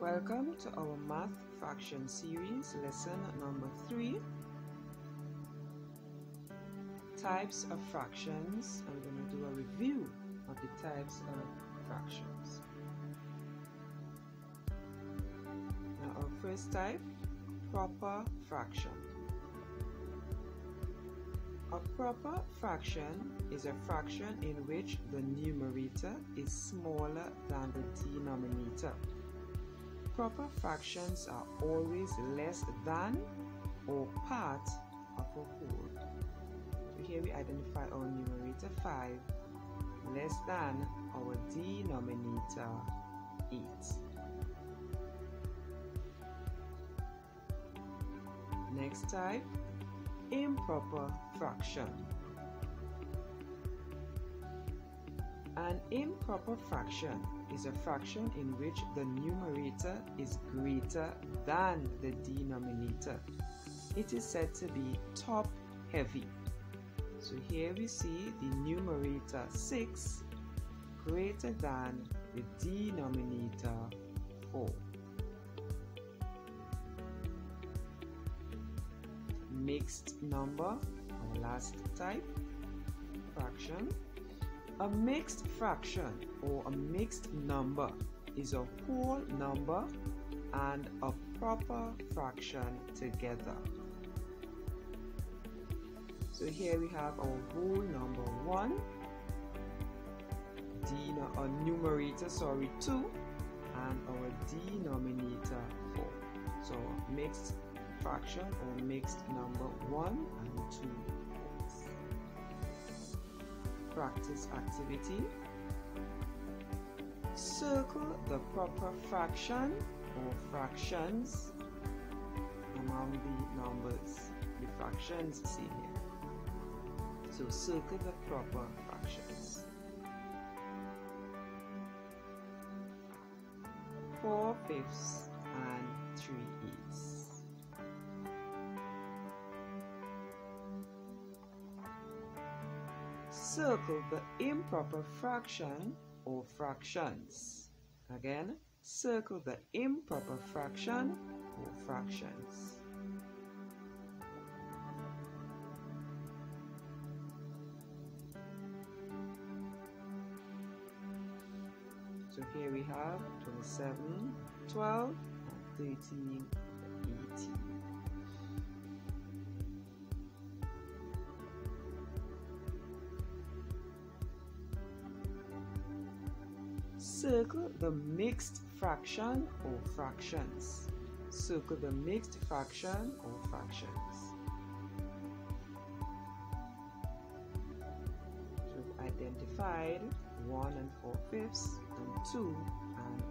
Welcome to our math fraction series, lesson number three. Types of fractions. I'm going to do a review of the types of fractions. Now our first type, proper fraction. A proper fraction is a fraction in which the numerator is smaller than the denominator. Proper fractions are always less than or part of a whole. So here we identify our numerator 5 less than our denominator 8. Next type, improper fraction. An improper fraction is a fraction in which the numerator is greater than the denominator. It is said to be top heavy. So here we see the numerator 6 greater than the denominator 4. Mixed number, our last type, fraction. A mixed fraction or a mixed number is a whole number and a proper fraction together. So here we have our whole number 1, den our numerator, sorry, 2, and our denominator 4. So mixed fraction or mixed number 1 and 2 practice activity. Circle the proper fraction or fractions among the numbers, the fractions seen here. So circle the proper fractions. 4 fifths and 3 circle the improper fraction or fractions. Again, circle the improper fraction or fractions. So here we have 27, 12, 13, 18. Circle the mixed fraction or fractions. Circle the mixed fraction or fractions. We've identified 1 and 4 fifths and 2 and